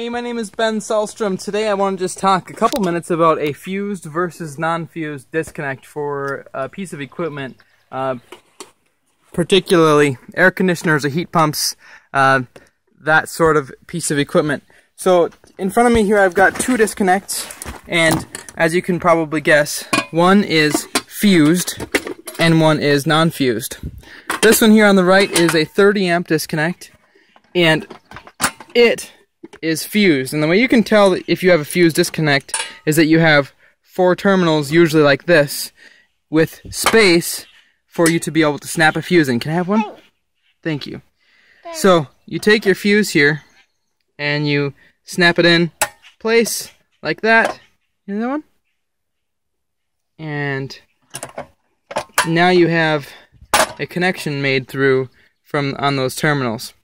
Hey, my name is Ben Sahlstrom. Today I want to just talk a couple minutes about a fused versus non-fused disconnect for a piece of equipment, uh, particularly air conditioners or heat pumps, uh, that sort of piece of equipment. So in front of me here I've got two disconnects, and as you can probably guess, one is fused and one is non-fused. This one here on the right is a 30 amp disconnect, and it is fused. And the way you can tell if you have a fused disconnect is that you have four terminals, usually like this, with space for you to be able to snap a fuse in. Can I have one? Thank you. So, you take your fuse here, and you snap it in place, like that. You one? And now you have a connection made through from on those terminals.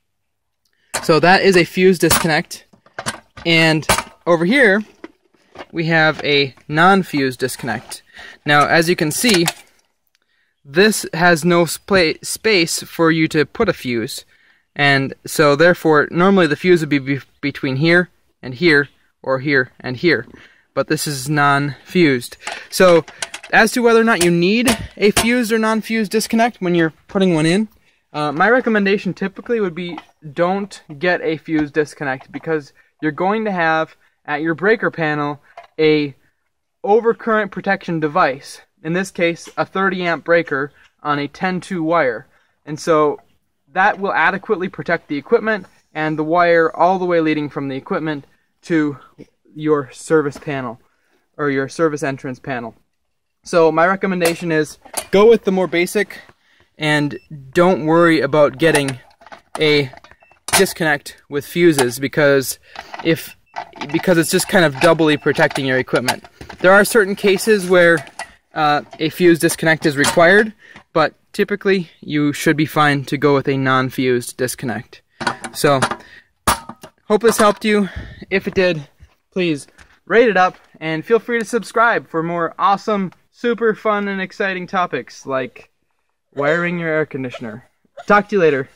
So that is a fuse disconnect. And over here, we have a non-fuse disconnect. Now, as you can see, this has no space for you to put a fuse. And so therefore, normally the fuse would be, be between here and here, or here and here. But this is non-fused. So, as to whether or not you need a fused or non-fused disconnect when you're putting one in, uh, my recommendation typically would be don't get a fuse disconnect because you're going to have at your breaker panel a overcurrent protection device. In this case, a 30 amp breaker on a 10-2 wire. And so that will adequately protect the equipment and the wire all the way leading from the equipment to your service panel or your service entrance panel. So my recommendation is go with the more basic and don't worry about getting a disconnect with fuses because if because it's just kind of doubly protecting your equipment. There are certain cases where uh, a fuse disconnect is required, but typically you should be fine to go with a non-fused disconnect. So, hope this helped you. If it did, please rate it up and feel free to subscribe for more awesome, super fun and exciting topics like wiring your air conditioner. Talk to you later.